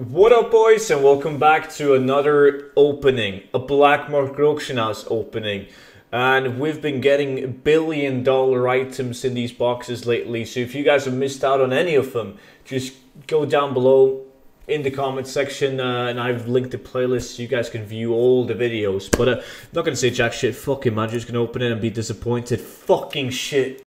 What up boys and welcome back to another opening, a Black Market Auction House opening. And we've been getting billion dollar items in these boxes lately, so if you guys have missed out on any of them, just go down below in the comment section uh, and I've linked the playlist so you guys can view all the videos. But uh, I'm not gonna say jack shit, fuck man, I'm just gonna open it and be disappointed. Fucking shit.